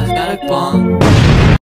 I've got a bomb.